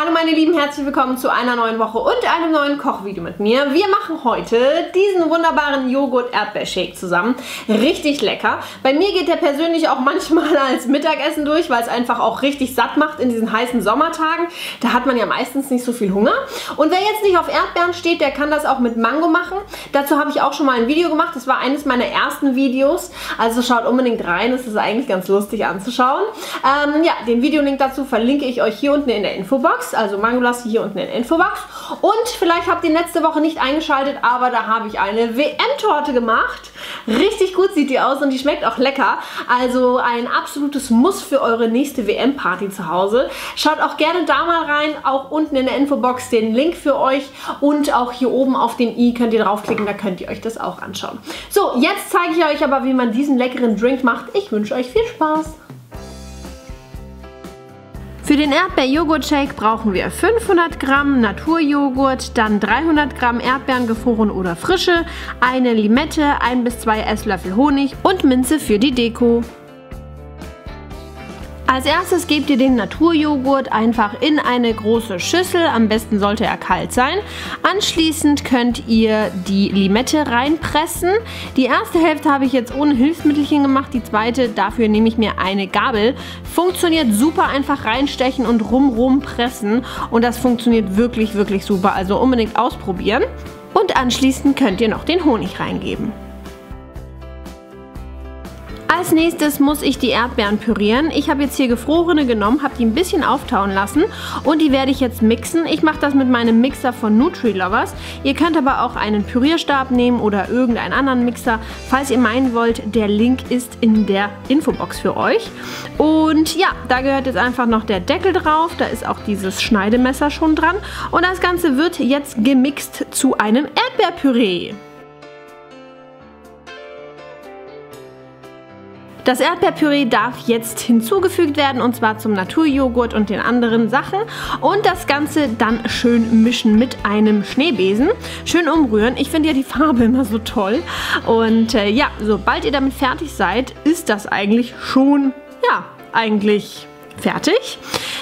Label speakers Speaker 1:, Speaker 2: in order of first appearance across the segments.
Speaker 1: Hallo meine Lieben, herzlich willkommen zu einer neuen Woche und einem neuen Kochvideo mit mir. Wir machen heute diesen wunderbaren Joghurt-Erdbeershake zusammen. Richtig lecker. Bei mir geht der persönlich auch manchmal als Mittagessen durch, weil es einfach auch richtig satt macht in diesen heißen Sommertagen. Da hat man ja meistens nicht so viel Hunger. Und wer jetzt nicht auf Erdbeeren steht, der kann das auch mit Mango machen. Dazu habe ich auch schon mal ein Video gemacht. Das war eines meiner ersten Videos. Also schaut unbedingt rein. Es ist eigentlich ganz lustig anzuschauen. Ähm, ja, den Videolink dazu verlinke ich euch hier unten in der Infobox. Also Mangolassi hier unten in Infobox. Und vielleicht habt ihr letzte Woche nicht eingeschaltet, aber da habe ich eine WM-Torte gemacht. Richtig gut sieht die aus und die schmeckt auch lecker. Also ein absolutes Muss für eure nächste WM-Party zu Hause. Schaut auch gerne da mal rein, auch unten in der Infobox den Link für euch und auch hier oben auf dem i könnt ihr draufklicken, da könnt ihr euch das auch anschauen. So, jetzt zeige ich euch aber, wie man diesen leckeren Drink macht. Ich wünsche euch viel Spaß. Für den Erdbeer-Joghurt-Shake brauchen wir 500 Gramm Naturjoghurt, dann 300 Gramm Erdbeeren gefroren oder frische, eine Limette, 1 bis 2 Esslöffel Honig und Minze für die Deko. Als erstes gebt ihr den Naturjoghurt einfach in eine große Schüssel, am besten sollte er kalt sein. Anschließend könnt ihr die Limette reinpressen. Die erste Hälfte habe ich jetzt ohne Hilfsmittelchen gemacht, die zweite, dafür nehme ich mir eine Gabel. Funktioniert super, einfach reinstechen und rum pressen und das funktioniert wirklich, wirklich super, also unbedingt ausprobieren. Und anschließend könnt ihr noch den Honig reingeben. Als nächstes muss ich die Erdbeeren pürieren. Ich habe jetzt hier gefrorene genommen, habe die ein bisschen auftauen lassen und die werde ich jetzt mixen. Ich mache das mit meinem Mixer von Nutri-Lovers. Ihr könnt aber auch einen Pürierstab nehmen oder irgendeinen anderen Mixer, falls ihr meinen wollt. Der Link ist in der Infobox für euch. Und ja, da gehört jetzt einfach noch der Deckel drauf. Da ist auch dieses Schneidemesser schon dran. Und das Ganze wird jetzt gemixt zu einem Erdbeerpüree. Das Erdbeerpüree darf jetzt hinzugefügt werden und zwar zum Naturjoghurt und den anderen Sachen und das Ganze dann schön mischen mit einem Schneebesen. Schön umrühren. Ich finde ja die Farbe immer so toll und äh, ja, sobald ihr damit fertig seid, ist das eigentlich schon, ja, eigentlich fertig.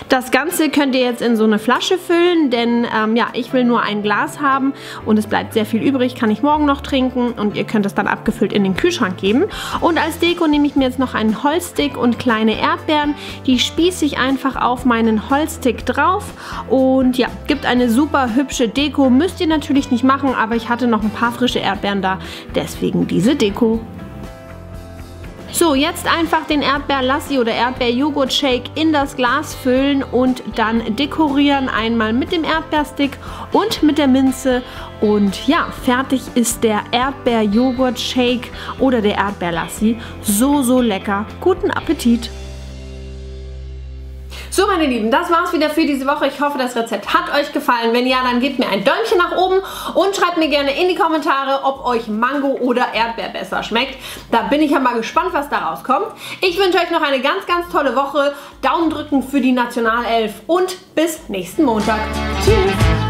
Speaker 1: Das Ganze könnt ihr jetzt in so eine Flasche füllen, denn ähm, ja, ich will nur ein Glas haben und es bleibt sehr viel übrig, kann ich morgen noch trinken und ihr könnt es dann abgefüllt in den Kühlschrank geben. Und als Deko nehme ich mir jetzt noch einen Holzstick und kleine Erdbeeren. Die spieße ich einfach auf meinen Holzstick drauf und ja, gibt eine super hübsche Deko. Müsst ihr natürlich nicht machen, aber ich hatte noch ein paar frische Erdbeeren da, deswegen diese Deko. So, jetzt einfach den Erdbeer-Lassi oder Erdbeer-Joghurt-Shake in das Glas füllen und dann dekorieren. Einmal mit dem Erdbeerstick und mit der Minze. Und ja, fertig ist der Erdbeer-Joghurt-Shake oder der Erdbeer-Lassi. So, so lecker. Guten Appetit! So meine Lieben, das war's wieder für diese Woche. Ich hoffe, das Rezept hat euch gefallen. Wenn ja, dann gebt mir ein Däumchen nach oben und schreibt mir gerne in die Kommentare, ob euch Mango oder Erdbeer besser schmeckt. Da bin ich ja mal gespannt, was da rauskommt. Ich wünsche euch noch eine ganz, ganz tolle Woche. Daumen drücken für die Nationalelf und bis nächsten Montag. Tschüss!